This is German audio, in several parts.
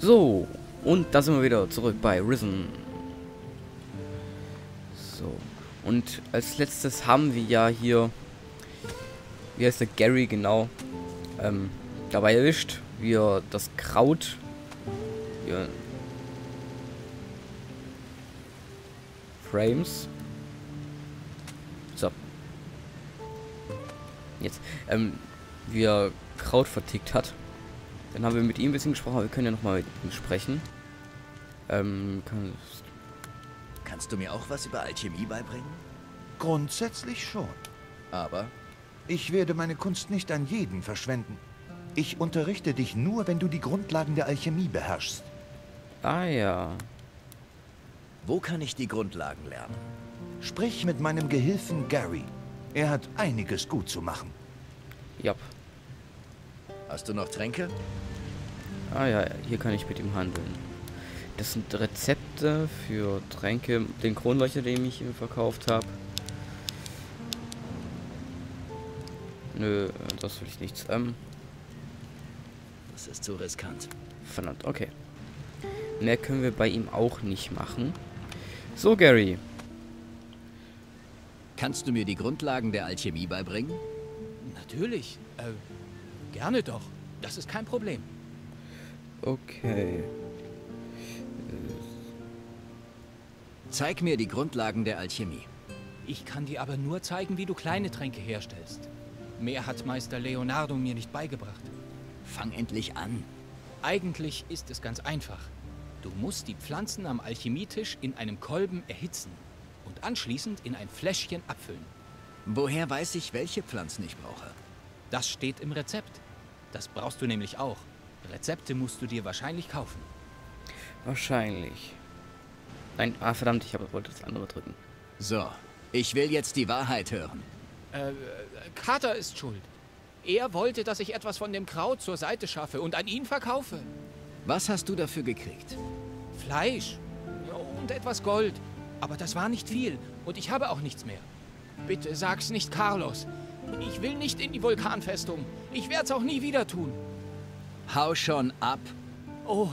So, und da sind wir wieder zurück bei Risen. So, und als letztes haben wir ja hier, wie heißt der, Gary genau, ähm, dabei erwischt, wie er das Kraut, hier, Frames, so, jetzt, ähm, wie er Kraut vertickt hat. Dann haben wir mit ihm ein bisschen gesprochen, aber wir können ja nochmal mit ihm sprechen. Ähm, kann, Kannst du mir auch was über Alchemie beibringen? Grundsätzlich schon. Aber Ich werde meine Kunst nicht an jeden verschwenden. Ich unterrichte dich nur, wenn du die Grundlagen der Alchemie beherrschst. ah ja. wo kann ich die Grundlagen lernen? Sprich mit meinem Gehilfen Gary. Er hat einiges gut zu machen. Ja. Hast du noch Tränke? Ah ja, hier kann ich mit ihm handeln. Das sind Rezepte für Tränke, den Kronleuchter, den ich ihm verkauft habe. Nö, das will ich nichts. Ähm, Das ist zu riskant. verdammt, okay. Mehr können wir bei ihm auch nicht machen. So, Gary. Kannst du mir die Grundlagen der Alchemie beibringen? Natürlich. Äh, gerne doch. Das ist kein Problem. Okay. Zeig mir die Grundlagen der Alchemie. Ich kann dir aber nur zeigen, wie du kleine Tränke herstellst. Mehr hat Meister Leonardo mir nicht beigebracht. Fang endlich an. Eigentlich ist es ganz einfach. Du musst die Pflanzen am Alchemietisch in einem Kolben erhitzen und anschließend in ein Fläschchen abfüllen. Woher weiß ich, welche Pflanzen ich brauche? Das steht im Rezept. Das brauchst du nämlich auch. Rezepte musst du dir wahrscheinlich kaufen. Wahrscheinlich. Nein, ah verdammt, ich wollte das andere drücken. So, ich will jetzt die Wahrheit hören. Äh, Carter ist schuld. Er wollte, dass ich etwas von dem Kraut zur Seite schaffe und an ihn verkaufe. Was hast du dafür gekriegt? Fleisch und etwas Gold. Aber das war nicht viel und ich habe auch nichts mehr. Bitte sag's nicht Carlos. Ich will nicht in die Vulkanfestung. Ich werd's auch nie wieder tun. Hau schon ab. Oh,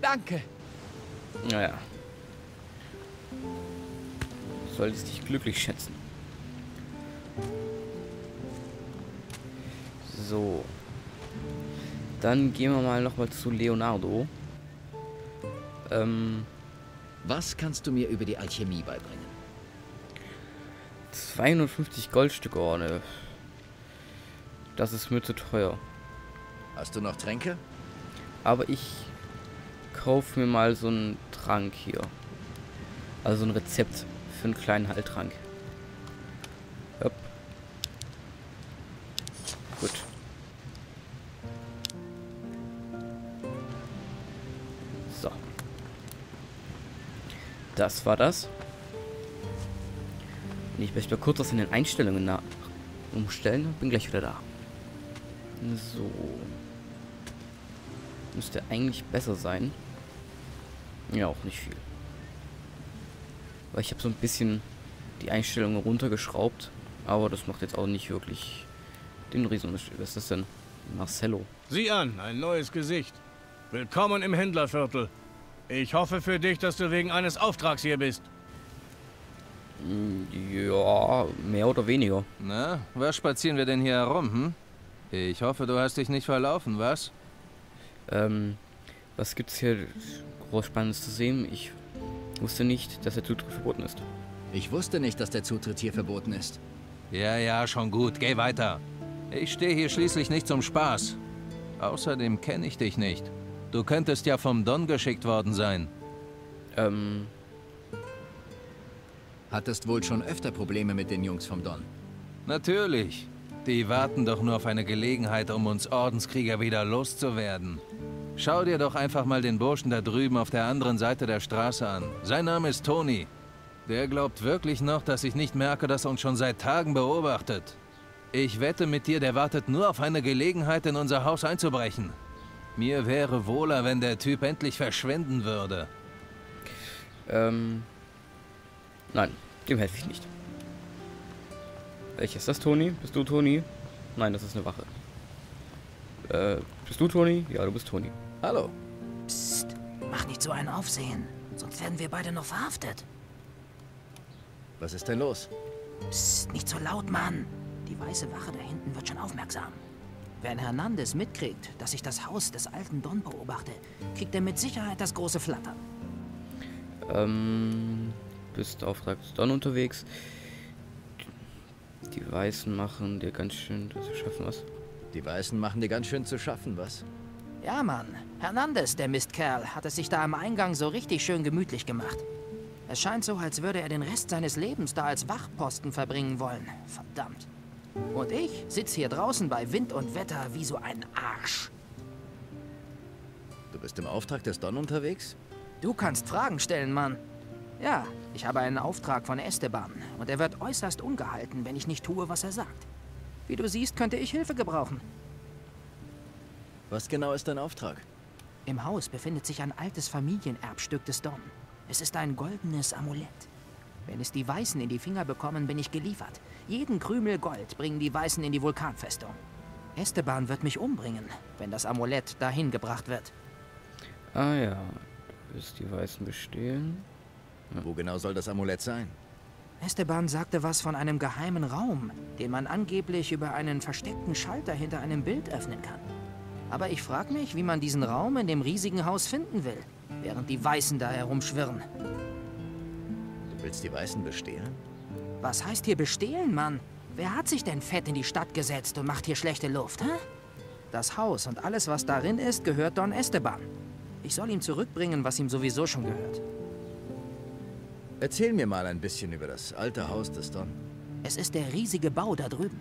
danke. Naja. Du solltest dich glücklich schätzen. So. Dann gehen wir mal nochmal zu Leonardo. Ähm, Was kannst du mir über die Alchemie beibringen? 250 Goldstücke, oh ne. Das ist mir zu teuer. Hast du noch Tränke? Aber ich kaufe mir mal so einen Trank hier. Also ein Rezept für einen kleinen Heiltrank. Hopp. Gut. So. Das war das. Ich möchte mal kurz was in den Einstellungen nach umstellen. Bin gleich wieder da. So. Müsste eigentlich besser sein. Ja, auch nicht viel. Weil ich habe so ein bisschen die Einstellungen runtergeschraubt. Aber das macht jetzt auch nicht wirklich den Riesenunterschied. Was ist das denn? Marcello. Sieh an, ein neues Gesicht. Willkommen im Händlerviertel. Ich hoffe für dich, dass du wegen eines Auftrags hier bist. Ja, mehr oder weniger. Na, was spazieren wir denn hier herum, hm? Ich hoffe, du hast dich nicht verlaufen, was? Ähm, was gibt's hier groß Spannendes zu sehen? Ich wusste nicht, dass der Zutritt verboten ist. Ich wusste nicht, dass der Zutritt hier verboten ist. Ja, ja, schon gut, geh weiter. Ich stehe hier schließlich nicht zum Spaß. Außerdem kenne ich dich nicht. Du könntest ja vom Don geschickt worden sein. Ähm, Hattest wohl schon öfter Probleme mit den Jungs vom Don. Natürlich. Die warten doch nur auf eine Gelegenheit, um uns Ordenskrieger wieder loszuwerden. Schau dir doch einfach mal den Burschen da drüben auf der anderen Seite der Straße an. Sein Name ist Tony. Der glaubt wirklich noch, dass ich nicht merke, dass er uns schon seit Tagen beobachtet. Ich wette mit dir, der wartet nur auf eine Gelegenheit, in unser Haus einzubrechen. Mir wäre wohler, wenn der Typ endlich verschwinden würde. ähm, nein, dem helfe ich nicht. Welches ist das, Toni? Bist du Toni? Nein, das ist eine Wache. Äh, bist du Toni? Ja, du bist Toni. Hallo. Mach nicht so ein Aufsehen, sonst werden wir beide noch verhaftet. Was ist denn los? Psst, nicht so laut, Mann. Die weiße Wache da hinten wird schon aufmerksam. Wenn Hernandez mitkriegt, dass ich das Haus des alten Don beobachte, kriegt er mit Sicherheit das große Flattern. Ähm, bist Auftrag des Don unterwegs. Die Weißen machen dir ganz schön zu schaffen was. Die Weißen machen dir ganz schön zu schaffen, was? Ja, Mann. Hernandez, der Mistkerl, hat es sich da am Eingang so richtig schön gemütlich gemacht. Es scheint so, als würde er den Rest seines Lebens da als Wachposten verbringen wollen. Verdammt. Und ich sitze hier draußen bei Wind und Wetter wie so ein Arsch. Du bist im Auftrag des Don unterwegs? Du kannst Fragen stellen, Mann. Ja, ich habe einen Auftrag von Esteban und er wird äußerst ungehalten, wenn ich nicht tue, was er sagt. Wie du siehst, könnte ich Hilfe gebrauchen. Was genau ist dein Auftrag? Im Haus befindet sich ein altes Familienerbstück des Don. Es ist ein goldenes Amulett. Wenn es die Weißen in die Finger bekommen, bin ich geliefert. Jeden Krümel Gold bringen die Weißen in die Vulkanfestung. Esteban wird mich umbringen, wenn das Amulett dahin gebracht wird. Ah ja, du wirst die Weißen bestehlen. Wo genau soll das Amulett sein? Esteban sagte was von einem geheimen Raum, den man angeblich über einen versteckten Schalter hinter einem Bild öffnen kann. Aber ich frage mich, wie man diesen Raum in dem riesigen Haus finden will, während die Weißen da herumschwirren. Du willst die Weißen bestehlen? Was heißt hier bestehlen, Mann? Wer hat sich denn fett in die Stadt gesetzt und macht hier schlechte Luft, hä? Das Haus und alles, was darin ist, gehört Don Esteban. Ich soll ihm zurückbringen, was ihm sowieso schon gehört. Erzähl mir mal ein bisschen über das alte Haus des Don. Es ist der riesige Bau da drüben.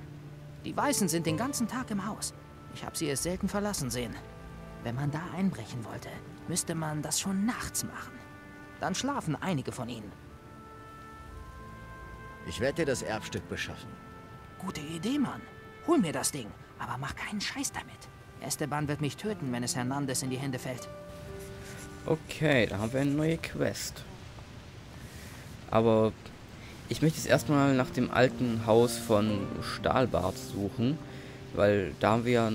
Die Weißen sind den ganzen Tag im Haus. Ich habe sie es selten verlassen sehen. Wenn man da einbrechen wollte, müsste man das schon nachts machen. Dann schlafen einige von ihnen. Ich werde dir das Erbstück beschaffen. Gute Idee, Mann. Hol mir das Ding, aber mach keinen Scheiß damit. Esteban wird mich töten, wenn es Hernandez in die Hände fällt. Okay, da haben wir eine neue Quest. Aber ich möchte jetzt erstmal nach dem alten Haus von Stahlbart suchen, weil da haben wir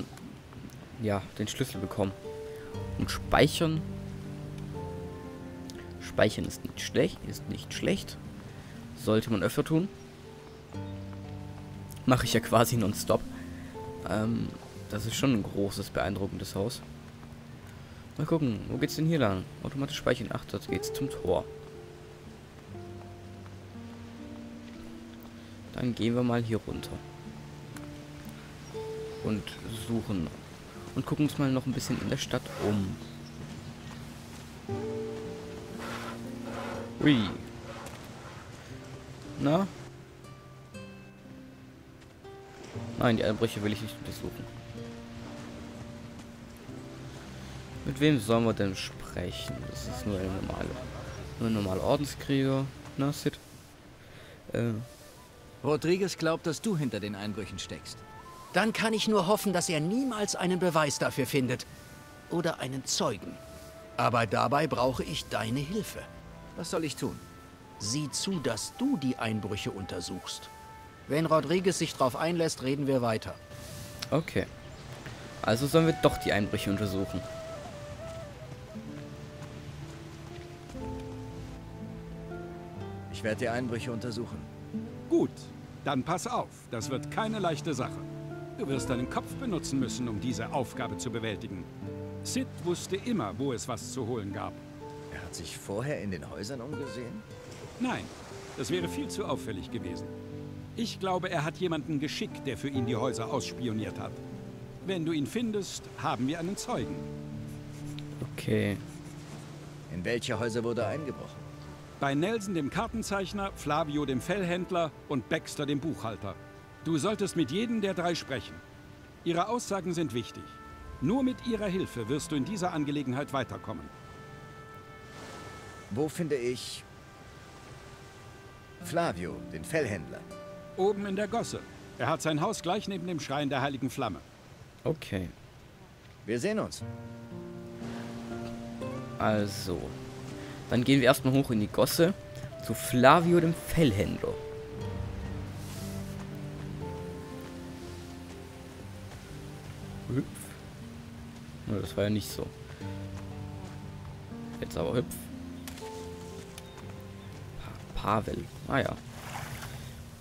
ja, den Schlüssel bekommen. Und speichern. Speichern ist nicht schlecht, ist nicht schlecht. Sollte man öfter tun. Mache ich ja quasi nonstop. Ähm, das ist schon ein großes, beeindruckendes Haus. Mal gucken, wo geht's denn hier lang? Automatisch speichern. Ach, dort geht's zum Tor. Dann gehen wir mal hier runter. Und suchen. Und gucken uns mal noch ein bisschen in der Stadt um. Ui. Na? Nein, die Einbrüche will ich nicht untersuchen. Mit wem sollen wir denn sprechen? Das ist nur eine normale. Nur ein normaler Ordenskrieger. Na, Sid? Äh. Rodriguez glaubt, dass du hinter den Einbrüchen steckst. Dann kann ich nur hoffen, dass er niemals einen Beweis dafür findet. Oder einen Zeugen. Aber dabei brauche ich deine Hilfe. Was soll ich tun? Sieh zu, dass du die Einbrüche untersuchst. Wenn Rodriguez sich darauf einlässt, reden wir weiter. Okay. Also sollen wir doch die Einbrüche untersuchen. Ich werde die Einbrüche untersuchen. Gut, dann pass auf. Das wird keine leichte Sache. Du wirst deinen Kopf benutzen müssen, um diese Aufgabe zu bewältigen. Sid wusste immer, wo es was zu holen gab. Er hat sich vorher in den Häusern umgesehen? Nein, das wäre viel zu auffällig gewesen. Ich glaube, er hat jemanden geschickt, der für ihn die Häuser ausspioniert hat. Wenn du ihn findest, haben wir einen Zeugen. Okay. In welche Häuser wurde eingebrochen? Bei Nelson dem Kartenzeichner, Flavio dem Fellhändler und Baxter dem Buchhalter. Du solltest mit jedem der drei sprechen. Ihre Aussagen sind wichtig. Nur mit ihrer Hilfe wirst du in dieser Angelegenheit weiterkommen. Wo finde ich Flavio, den Fellhändler? Oben in der Gosse. Er hat sein Haus gleich neben dem Schrein der Heiligen Flamme. Okay. Wir sehen uns. Also. Dann gehen wir erstmal hoch in die Gosse zu Flavio dem Fellhändler. Hüpf. Das war ja nicht so. Jetzt aber hüpf. Pa Pavel. Ah ja.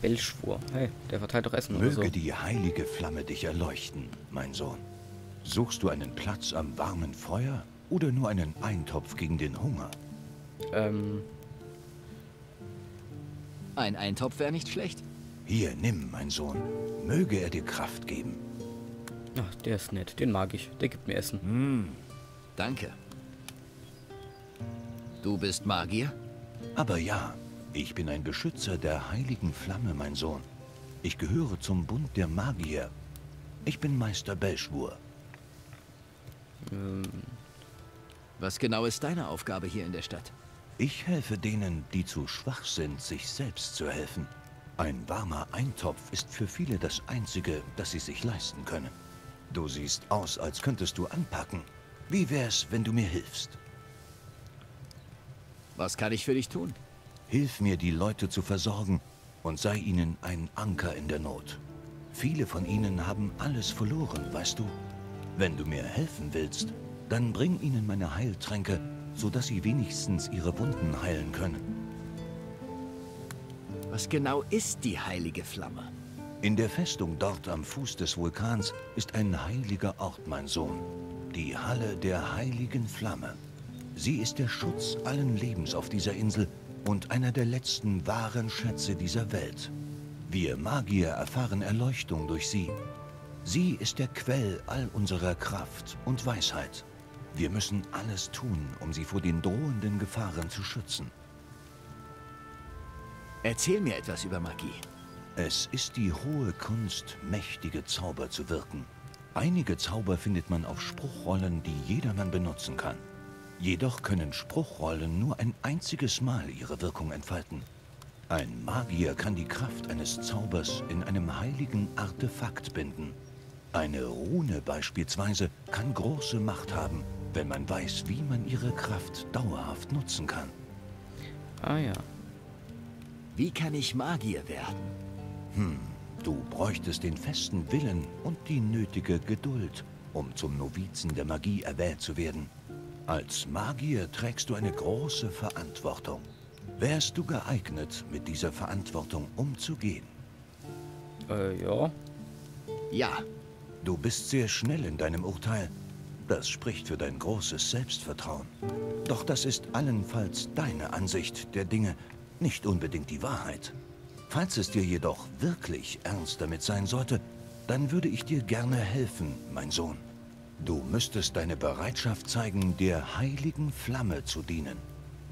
Belschwur. Hey, der verteilt doch Essen Möge oder so. die heilige Flamme dich erleuchten, mein Sohn. Suchst du einen Platz am warmen Feuer oder nur einen Eintopf gegen den Hunger? Ähm, Ein Eintopf wäre nicht schlecht. Hier, nimm, mein Sohn. Möge er dir Kraft geben. ach, der ist nett. Den mag ich. Der gibt mir Essen. Hm, danke. Du bist Magier? Aber ja, ich bin ein Beschützer der heiligen Flamme, mein Sohn. Ich gehöre zum Bund der Magier. Ich bin Meister Belschwur. Was genau ist deine Aufgabe hier in der Stadt? Ich helfe denen, die zu schwach sind, sich selbst zu helfen. Ein warmer Eintopf ist für viele das Einzige, das sie sich leisten können. Du siehst aus, als könntest du anpacken. Wie wär's, wenn du mir hilfst? Was kann ich für dich tun? Hilf mir, die Leute zu versorgen und sei ihnen ein Anker in der Not. Viele von ihnen haben alles verloren, weißt du? Wenn du mir helfen willst, dann bring ihnen meine Heiltränke, sodass sie wenigstens ihre Wunden heilen können. Was genau ist die heilige Flamme? In der Festung dort am Fuß des Vulkans ist ein heiliger Ort, mein Sohn. Die Halle der heiligen Flamme. Sie ist der Schutz allen Lebens auf dieser Insel und einer der letzten wahren Schätze dieser Welt. Wir Magier erfahren Erleuchtung durch sie. Sie ist der Quell all unserer Kraft und Weisheit. Wir müssen alles tun, um sie vor den drohenden Gefahren zu schützen. Erzähl mir etwas über Magie. Es ist die hohe Kunst, mächtige Zauber zu wirken. Einige Zauber findet man auf Spruchrollen, die jedermann benutzen kann. Jedoch können Spruchrollen nur ein einziges Mal ihre Wirkung entfalten. Ein Magier kann die Kraft eines Zaubers in einem heiligen Artefakt binden. Eine Rune beispielsweise kann große Macht haben, wenn man weiß, wie man ihre Kraft dauerhaft nutzen kann. Ah ja. Wie kann ich Magier werden? Du bräuchtest den festen Willen und die nötige Geduld, um zum Novizen der Magie erwählt zu werden. Als Magier trägst du eine große Verantwortung. Wärst du geeignet, mit dieser Verantwortung umzugehen? Äh, ja. Ja, Du bist sehr schnell in deinem Urteil. Das spricht für dein großes Selbstvertrauen. Doch das ist allenfalls deine Ansicht der Dinge, nicht unbedingt die Wahrheit. Falls es dir jedoch wirklich ernst damit sein sollte, dann würde ich dir gerne helfen, mein Sohn. Du müsstest deine Bereitschaft zeigen, der heiligen Flamme zu dienen.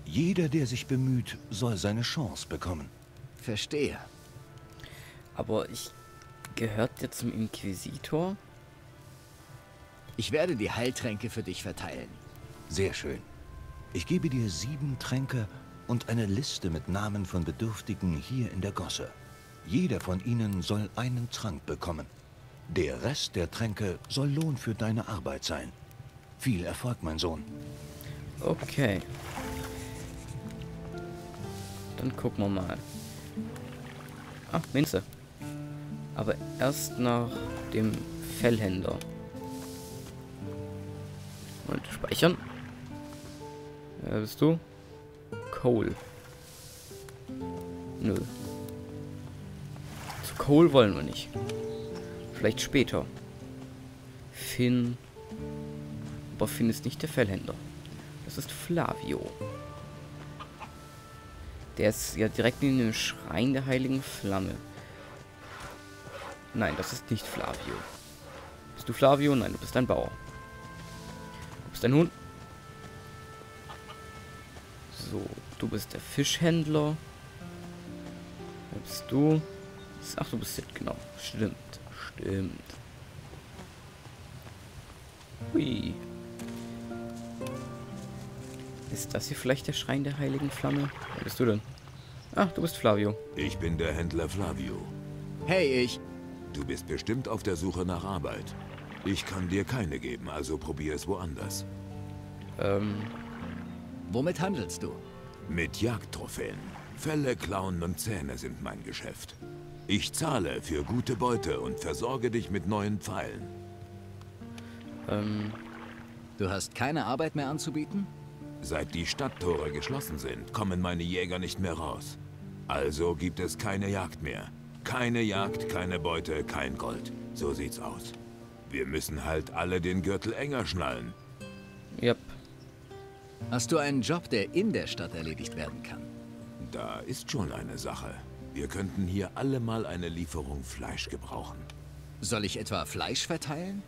Jeder, der sich bemüht, soll seine Chance bekommen. verstehe. Aber ich gehört der zum Inquisitor? Ich werde die Heiltränke für dich verteilen. Sehr schön. Ich gebe dir sieben Tränke und eine Liste mit Namen von Bedürftigen hier in der Gosse. Jeder von ihnen soll einen Trank bekommen. Der Rest der Tränke soll Lohn für deine Arbeit sein. Viel Erfolg, mein Sohn. Okay. Dann gucken wir mal. Ah, Minze. Aber erst nach dem Fellhändler. Und speichern. Wer bist du? Cole. Nö. Zu Cole wollen wir nicht. Vielleicht später. Finn. Aber Finn ist nicht der Fellhändler. Das ist Flavio. Der ist ja direkt in dem Schrein der Heiligen Flamme. Nein, das ist nicht Flavio. Bist du Flavio? Nein, du bist ein Bauer. Du bist ein Hund. So, du bist der Fischhändler. Wer bist du? Ach, du bist Sid, genau. Stimmt, stimmt. Hui. Ist das hier vielleicht der Schrein der Heiligen Flamme? Wer bist du denn? Ach, du bist Flavio. Ich bin der Händler Flavio. Hey, ich... Du bist bestimmt auf der Suche nach Arbeit. Ich kann dir keine geben, also probier es woanders. Ähm, Womit handelst du? Mit Jagdtrophäen. Felle, Klauen und Zähne sind mein Geschäft. Ich zahle für gute Beute und versorge dich mit neuen Pfeilen. ähm, Du hast keine Arbeit mehr anzubieten? Seit die Stadttore geschlossen sind, kommen meine Jäger nicht mehr raus. Also gibt es keine Jagd mehr. Keine Jagd, keine Beute, kein Gold. So sieht's aus. Wir müssen halt alle den Gürtel enger schnallen. Yep. Hast du einen Job, der in der Stadt erledigt werden kann? Da ist schon eine Sache. Wir könnten hier alle mal eine Lieferung Fleisch gebrauchen. Soll ich etwa Fleisch verteilen?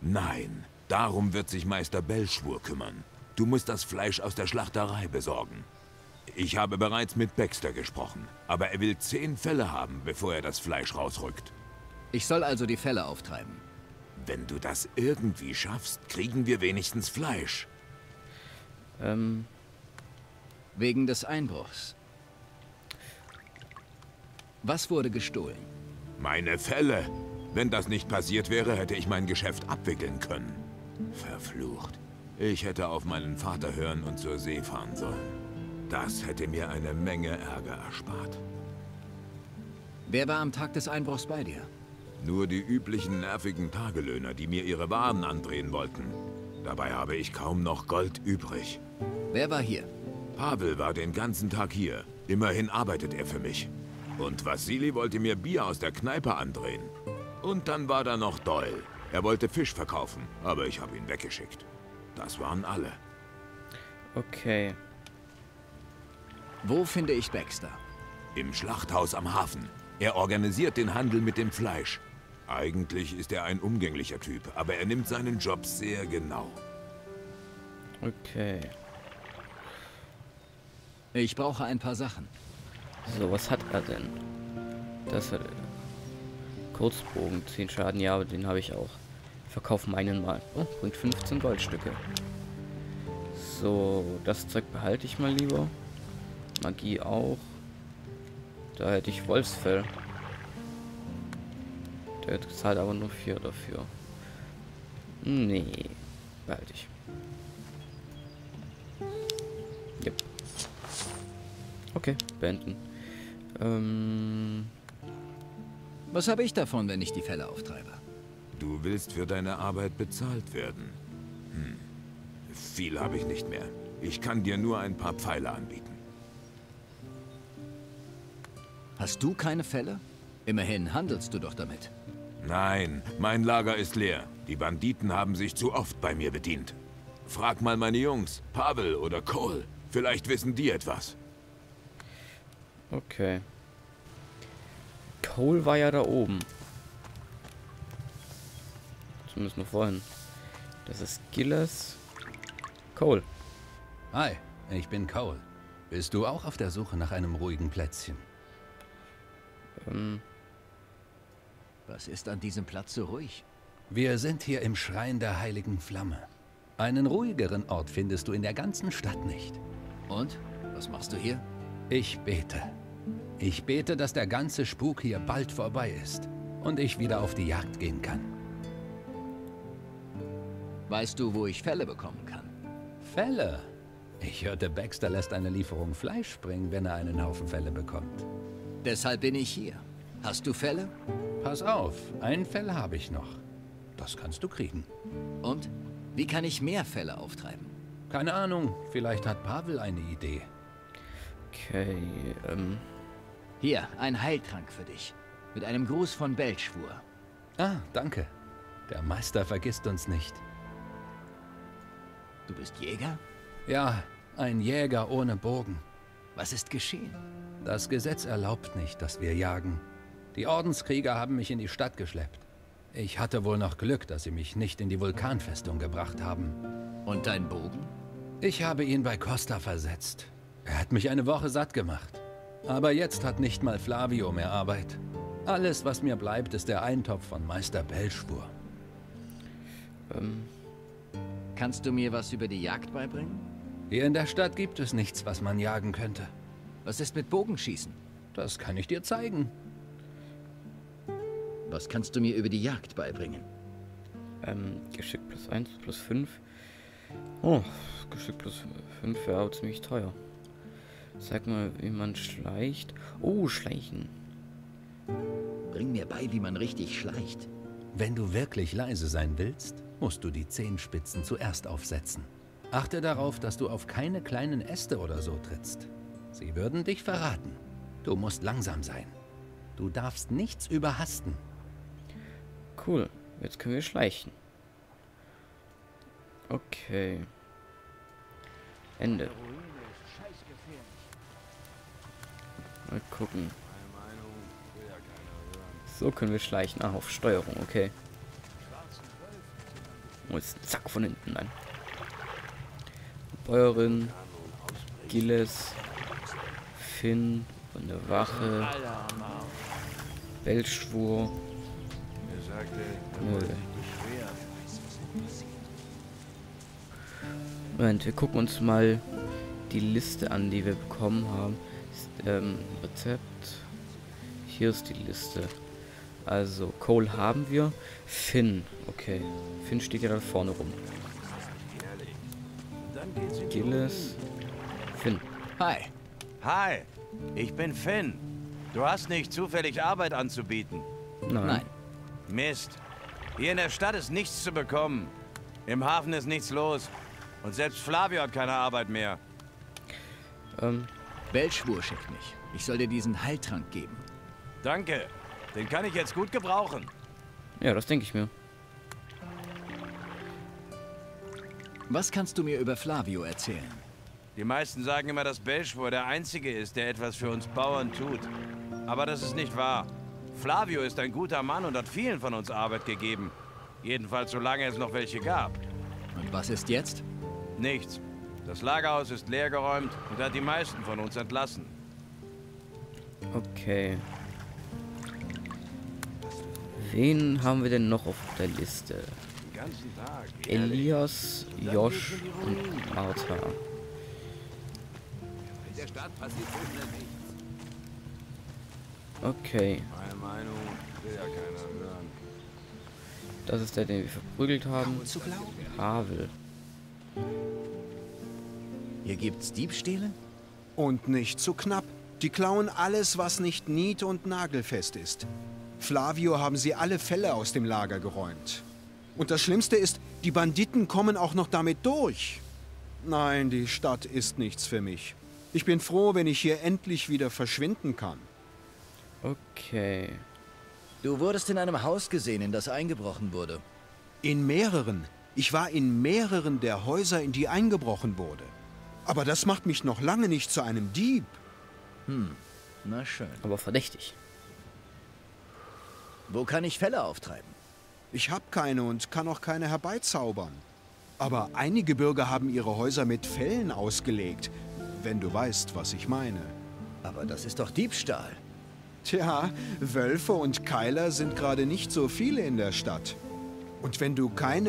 Nein, darum wird sich Meister Belschwur kümmern. Du musst das Fleisch aus der Schlachterei besorgen. Ich habe bereits mit Baxter gesprochen, aber er will zehn Fälle haben, bevor er das Fleisch rausrückt. Ich soll also die Fälle auftreiben. Wenn du das irgendwie schaffst, kriegen wir wenigstens Fleisch. Ähm, Wegen des Einbruchs. Was wurde gestohlen? Meine Fälle. Wenn das nicht passiert wäre, hätte ich mein Geschäft abwickeln können. Verflucht. Ich hätte auf meinen Vater hören und zur See fahren sollen. Das hätte mir eine Menge Ärger erspart. Wer war am Tag des Einbruchs bei dir? Nur die üblichen nervigen Tagelöhner, die mir ihre Waren andrehen wollten. Dabei habe ich kaum noch Gold übrig. Wer war hier? Pavel war den ganzen Tag hier. Immerhin arbeitet er für mich. Und Vassili wollte mir Bier aus der Kneipe andrehen. Und dann war da noch Doyle. Er wollte Fisch verkaufen, aber ich habe ihn weggeschickt. Das waren alle. okay. Wo finde ich Baxter? Im Schlachthaus am Hafen. Er organisiert den Handel mit dem Fleisch. Eigentlich ist er ein umgänglicher Typ, aber er nimmt seinen Job sehr genau. Okay. Ich brauche ein paar Sachen. So, was hat er denn? Das hat er. Kurzbogen, 10 Schaden, ja, aber den habe ich auch. Verkauf meinen mal. Oh, bringt 15 Goldstücke. So, das Zeug behalte ich mal lieber. Magie auch. Da hätte ich Wolfsfell. Der zahlt aber nur 4 dafür. Nee, behalte ich. Yep. Okay, beenden. Ähm, Was habe ich davon, wenn ich die Fälle auftreibe? Du willst für deine Arbeit bezahlt werden. Hm. Viel habe ich nicht mehr. Ich kann dir nur ein paar Pfeile anbieten. Hast du keine Fälle? Immerhin handelst du doch damit. Nein, mein Lager ist leer. Die Banditen haben sich zu oft bei mir bedient. Frag mal meine Jungs, Pavel oder Cole. Vielleicht wissen die etwas. okay. Cole war ja da oben. Zumindest noch vorhin. Das ist Gilles. Cole. Hi, ich bin Cole. Bist du auch auf der Suche nach einem ruhigen Plätzchen? Ähm, Was ist an diesem Platz so ruhig? Wir sind hier im Schrein der Heiligen Flamme. Einen ruhigeren Ort findest du in der ganzen Stadt nicht. Und? Was machst du hier? Ich bete. Ich bete, dass der ganze Spuk hier bald vorbei ist und ich wieder auf die Jagd gehen kann. Weißt du, wo ich Fälle bekommen kann? Fälle? Ich hörte, Baxter lässt eine Lieferung Fleisch bringen, wenn er einen Haufen Fälle bekommt. Deshalb bin ich hier. Hast du Fälle? Pass auf, ein Fell habe ich noch. Das kannst du kriegen. Und? Wie kann ich mehr Fälle auftreiben? Keine Ahnung, vielleicht hat Pavel eine Idee. okay, ähm, Hier, ein Heiltrank für dich. Mit einem Gruß von Belschwur. Ah, danke. Der Meister vergisst uns nicht. Du bist Jäger? Ja, ein Jäger ohne Bogen. Was ist geschehen? Das Gesetz erlaubt nicht, dass wir jagen. Die Ordenskrieger haben mich in die Stadt geschleppt. Ich hatte wohl noch Glück, dass sie mich nicht in die Vulkanfestung gebracht haben. Und dein Bogen? Ich habe ihn bei Costa versetzt. Er hat mich eine Woche satt gemacht. Aber jetzt hat nicht mal Flavio mehr Arbeit. Alles, was mir bleibt, ist der Eintopf von Meister Belschwur. ähm, Kannst du mir was über die Jagd beibringen? Hier in der Stadt gibt es nichts, was man jagen könnte. Was ist mit Bogenschießen? Das kann ich dir zeigen. Was kannst du mir über die Jagd beibringen? ähm, Geschick plus 1 plus 5. Oh, Geschick plus 5 wäre aber ziemlich teuer. Sag mal, wie man schleicht. Oh, schleichen. Bring mir bei, wie man richtig schleicht. Wenn du wirklich leise sein willst, musst du die Zehenspitzen zuerst aufsetzen. Achte darauf, dass du auf keine kleinen Äste oder so trittst. Sie würden dich verraten. Du musst langsam sein. Du darfst nichts überhasten. Cool. Jetzt können wir schleichen. Okay. Ende. Mal gucken. So können wir schleichen. Ah, auf Steuerung, okay. Oh, jetzt zack von hinten. Nein. Bäuerin. Gilles. Finn von der Wache. Weltschwur. Nö. Moment, wir gucken uns mal die Liste an, die wir bekommen haben. Ist, ähm, Rezept. Hier ist die Liste. Also, Cole haben wir. Finn. Okay. Finn steht ja da vorne rum. Gilles. Finn. Hi. Hi. Ich bin Finn. Du hast nicht zufällig Arbeit anzubieten. Nein. Nein. Mist. Hier in der Stadt ist nichts zu bekommen. Im Hafen ist nichts los. Und selbst Flavio hat keine Arbeit mehr. Ähm. Belschwur schickt mich. Ich soll dir diesen Heiltrank geben. Danke. Den kann ich jetzt gut gebrauchen. Ja, das denke ich mir. Was kannst du mir über Flavio erzählen? Die meisten sagen immer, dass Belschwur der Einzige ist, der etwas für uns Bauern tut. Aber das ist nicht wahr. Flavio ist ein guter Mann und hat vielen von uns Arbeit gegeben. Jedenfalls solange es noch welche gab. Und was ist jetzt? Nichts. Das Lagerhaus ist leergeräumt und hat die meisten von uns entlassen. Okay. Wen haben wir denn noch auf der Liste? Elias, Josh und Martha. In der Stadt passiert so schnell nichts. Okay. Meine Meinung will ja keiner hören. Das ist der, den wir verprügelt haben. Havel. Hier gibt's Diebstähle? Und nicht zu knapp. Die klauen alles, was nicht nied- und nagelfest ist. Flavio haben sie alle Fälle aus dem Lager geräumt. Und das Schlimmste ist, die Banditen kommen auch noch damit durch. Nein, die Stadt ist nichts für mich. Ich bin froh, wenn ich hier endlich wieder verschwinden kann. Okay. Du wurdest in einem Haus gesehen, in das eingebrochen wurde. In mehreren. Ich war in mehreren der Häuser, in die eingebrochen wurde. Aber das macht mich noch lange nicht zu einem Dieb. Hm, na schön. Aber verdächtig. Wo kann ich Fälle auftreiben? Ich habe keine und kann auch keine herbeizaubern. Aber einige Bürger haben ihre Häuser mit Fellen ausgelegt, wenn du weißt, was ich meine. Aber das ist doch Diebstahl. Tja, Wölfe und Keiler sind gerade nicht so viele in der Stadt. Und wenn du keine